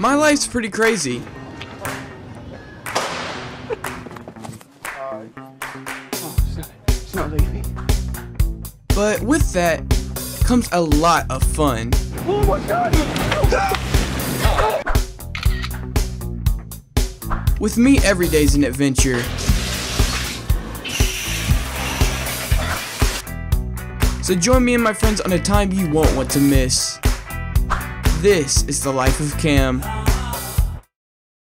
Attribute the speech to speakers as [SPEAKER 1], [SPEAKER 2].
[SPEAKER 1] My life's pretty crazy. But with that comes a lot of fun.
[SPEAKER 2] Oh my god!
[SPEAKER 1] With me, every day's an adventure. So join me and my friends on a time you won't want to miss. This is the life of Cam.